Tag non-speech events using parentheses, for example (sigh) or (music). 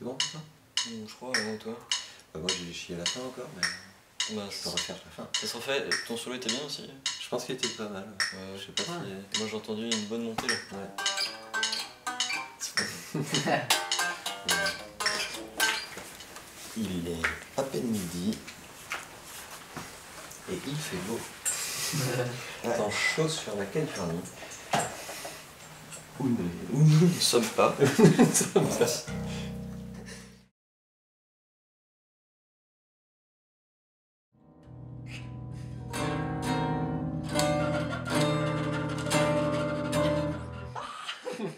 C'est bon toi Hum, Je crois, avant toi. Bah, Moi j'ai chié à la fin encore, mais Bah, je peux ça refaire la fin. ça sera fait. Ton solo était bien aussi Je pense qu'il était pas mal. ouais. Je sais pas Ouais. si. Moi j'ai entendu une bonne montée là. Ouais. Il est à peine midi et il fait beau. (laughs) Temps chaud sur la Californie. Où nous, où nous ne sommes pas. (laughs) Nous ne sommes pas.